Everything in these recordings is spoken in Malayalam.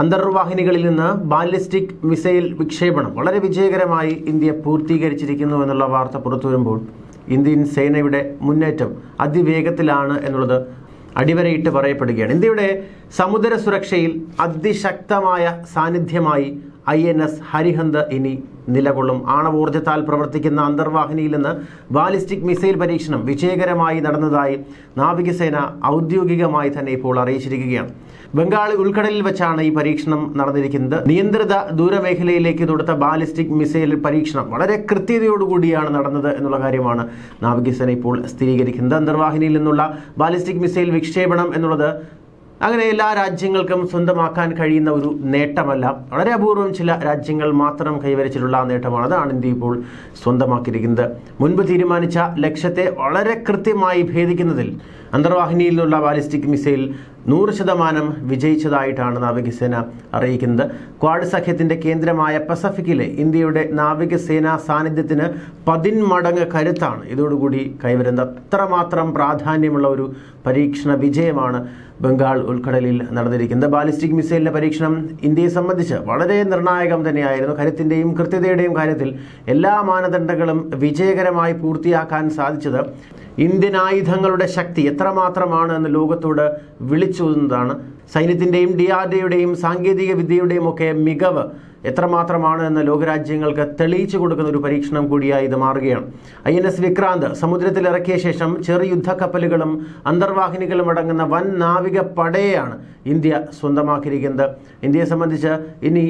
അന്തർവാഹിനികളിൽ നിന്ന് ബാലിസ്റ്റിക് മിസൈൽ വിക്ഷേപണം വളരെ വിജയകരമായി ഇന്ത്യ പൂർത്തീകരിച്ചിരിക്കുന്നു എന്നുള്ള വാർത്ത പുറത്തു വരുമ്പോൾ ഇന്ത്യൻ സേനയുടെ മുന്നേറ്റം അതിവേഗത്തിലാണ് എന്നുള്ളത് അടിവരയിട്ട് പറയപ്പെടുകയാണ്. ഇന്ത്യയുടെ സമുദ്ര സുരക്ഷയിൽ അതിശക്തമായ സാന്നിധ്യമായി ഐ എൻ എസ് ഹരിഹന്ത് ഇനി നിലകൊള്ളും. ആണവോർജത്താൽ പ്രവർത്തിക്കുന്ന അന്തർവാഹിനിയിൽ നിന്ന് ബാലിസ്റ്റിക് മിസൈൽ പരീക്ഷണം വിജയകരമായി നടന്നതായി നാവികസേന ഔദ്യോഗികമായി തന്നെ ഇപ്പോൾ അറിയിച്ചിരിക്കുകയാണ്. ബംഗാൾ ഉൾക്കടലിൽ വെച്ചാണ് ഈ പരീക്ഷണം നടന്നിരിക്കുന്നത്. നിയന്ത്രിത ദൂരമേഖലയിലേക്ക് തൊടുത്ത ബാലിസ്റ്റിക് മിസൈൽ പരീക്ഷണം വളരെ കൃത്യതയോടുകൂടിയാണ് നടന്നത് എന്നുള്ള കാര്യമാണ് നാവികസേന ഇപ്പോൾ സ്ഥിരീകരിക്കുന്നത്. അന്തർവാഹിനിയിൽ നിന്നുള്ള ബാലിസ്റ്റിക് മിസൈൽ വിക്ഷേപണം എന്നുള്ളത് അങ്ങനെ എല്ലാ രാജ്യങ്ങൾക്കും സ്വന്തമാക്കാൻ കഴിയുന്ന ഒരു നേട്ടമല്ല. വളരെ അപൂർവം ചില രാജ്യങ്ങൾ മാത്രം കൈവരിച്ചിട്ടുള്ള നേട്ടമാണ്. അതാണ് ഇന്ത്യ ഇപ്പോൾ സ്വന്തമാക്കിയിരിക്കുന്നത്. മുൻപ് തീരുമാനിച്ച ലക്ഷ്യത്തെ വളരെ കൃത്യമായി ഭേദിക്കുന്നതിൽ അന്തർവാഹിനിയിൽ നിന്നുള്ള ബാലിസ്റ്റിക് മിസൈൽ നൂറ് ശതമാനം വിജയിച്ചതായിട്ടാണ് നാവികസേന അറിയിക്കുന്നത്. ക്വാഡ് സഖ്യത്തിന്റെ കേന്ദ്രമായ പസഫിക്കിലെ ഇന്ത്യയുടെ നാവികസേനാ സാന്നിധ്യത്തിന് പതിന്മടങ്ങ് കരുത്താണ്. ഇതോടുകൂടി കൈവരുന്നത് അത്രമാത്രം പ്രാധാന്യമുള്ള ഒരു പരീക്ഷണ വിജയമാണ് ബംഗാൾ ഉൾക്കടലിൽ നടന്നിരിക്കുന്നത്. ബാലിസ്റ്റിക് മിസൈലിന്റെ പരീക്ഷണം ഇന്ത്യയെ സംബന്ധിച്ച് വളരെ നിർണായകം തന്നെയായിരുന്നു. കരുത്തിന്റെയും കൃത്യതയുടെയും കാര്യത്തിൽ എല്ലാ മാനദണ്ഡങ്ങളും വിജയകരമായി പൂർത്തിയാക്കാൻ സാധിച്ചത് ഇന്ത്യൻ ആയുധങ്ങളുടെ ശക്തി എത്രമാത്രമാണ് എന്ന് ലോകത്തോട് വിളിച്ചോതുന്നതാണ്. സൈന്യത്തിന്റെയും ഡി ആർ ഡിയുടെയും സാങ്കേതിക വിദ്യയുടെയും ഒക്കെ മികവ് എത്രമാത്രമാണ് എന്ന് ലോകരാജ്യങ്ങൾക്ക് തെളിയിച്ചു കൊടുക്കുന്ന ഒരു പരീക്ഷണം കൂടിയായി ഇത് മാറുകയാണ്. ഐ എൻ എസ് വിക്രാന്ത് സമുദ്രത്തിൽ ഇറക്കിയ ശേഷം ചെറു യുദ്ധക്കപ്പലുകളും അന്തർവാഹിനികളും അടങ്ങുന്ന വൻ നാവിക പടയെയാണ് ഇന്ത്യ സ്വന്തമാക്കിയിരിക്കുന്നത്. ഇന്ത്യയെ സംബന്ധിച്ച് ഇനി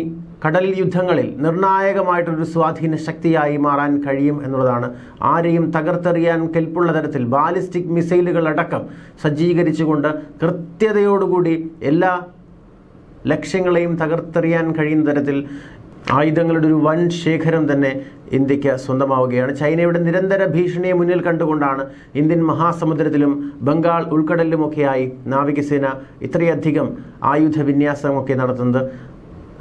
കടൽ യുദ്ധങ്ങളിൽ നിർണായകമായിട്ടൊരു സ്വാധീന ശക്തിയായി മാറാൻ കഴിയും എന്നുള്ളതാണ്. ആരെയും തകർത്തെറിയാൻ കെൽപ്പുള്ള തരത്തിൽ ബാലിസ്റ്റിക് മിസൈലുകൾ അടക്കം സജ്ജീകരിച്ചുകൊണ്ട് കൃത്യതയോടുകൂടി എല്ലാ ലക്ഷ്യങ്ങളെയും തകർത്തെറിയാൻ കഴിയുന്ന തരത്തിൽ ആയുധങ്ങളുടെ ഒരു വൻ ശേഖരം തന്നെ ഇന്ത്യയ്ക്ക് സ്വന്തമാവുകയാണ്. ചൈനയുടെ നിരന്തര ഭീഷണിയെ മുന്നിൽ കണ്ടുകൊണ്ടാണ് ഇന്ത്യൻ മഹാസമുദ്രത്തിലും ബംഗാൾ ഉൾക്കടലിലുമൊക്കെയായി നാവികസേന ഇത്രയധികം ആയുധ വിന്യാസമൊക്കെ നടത്തുന്നത്.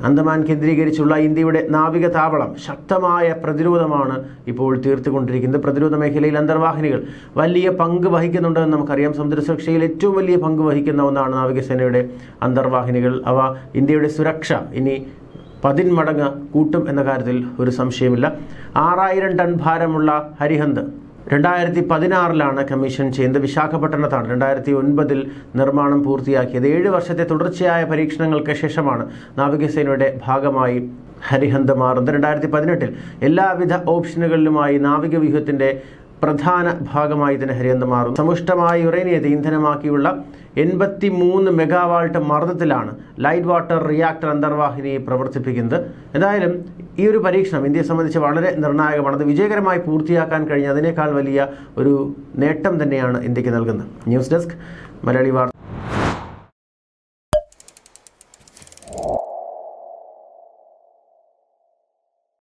അന്തമാൻ കേന്ദ്രീകരിച്ചുള്ള ഇന്ത്യയുടെ നാവിക താവളം ശക്തമായ പ്രതിരോധമാണ് ഇപ്പോൾ തീർത്തുകൊണ്ടിരിക്കുന്നത്. പ്രതിരോധ മേഖലയിൽ അന്തർവാഹിനികൾ വലിയ പങ്ക് വഹിക്കുന്നുണ്ടെന്ന് നമുക്കറിയാം. സമുദ്ര സുരക്ഷയിൽ ഏറ്റവും വലിയ പങ്ക് വഹിക്കുന്ന ഒന്നാണ് നാവികസേനയുടെ അന്തർവാഹിനികൾ. അവ ഇന്ത്യയുടെ സുരക്ഷ ഇനി പതിന്മടങ്ങ് കൂട്ടും എന്ന കാര്യത്തിൽ ഒരു സംശയമില്ല. ആറായിരം ടൺ ഭാരമുള്ള ഹരിഹന്ത് രണ്ടായിരത്തി പതിനാറിലാണ് കമ്മീഷൻ ചെയ്യുന്നത് വിശാഖപട്ടണത്താണ്. രണ്ടായിരത്തി ഒൻപതിൽ നിർമ്മാണം പൂർത്തിയാക്കിയത്. ഏഴ് വർഷത്തെ തുടർച്ചയായ പരീക്ഷണങ്ങൾക്ക് ശേഷമാണ് നാവികസേനയുടെ ഭാഗമായി ഹരിഹന്ത് മാറുന്നത്. രണ്ടായിരത്തി പതിനെട്ടിൽ എല്ലാവിധ ഓപ്ഷനുകളിലുമായി നാവിക വ്യൂഹത്തിന്റെ പ്രധാന ഭാഗമായി തന്നെ ഹരിയന്ത് മാറും. സമുഷ്ടമായ യുറേനിയത്തെ ഇന്ധനമാക്കിയുള്ള എൺപത്തി മൂന്ന് മെഗാവാൾട്ട് മർദ്ദത്തിലാണ് ലൈറ്റ് വാട്ടർ റിയാക്ടർ അന്തർവാഹിനിയെ പ്രവർത്തിപ്പിക്കുന്നത്. എന്തായാലും ഈ ഒരു പരീക്ഷണം ഇന്ത്യയെ സംബന്ധിച്ച് വളരെ നിർണായകമാണ്. അത് വിജയകരമായി പൂർത്തിയാക്കാൻ കഴിഞ്ഞ അതിനേക്കാൾ വലിയ ഒരു നേട്ടം തന്നെയാണ് ഇന്ത്യയ്ക്ക് നൽകുന്നത്. ന്യൂസ് ഡെസ്ക് മലയാളി വാർത്ത.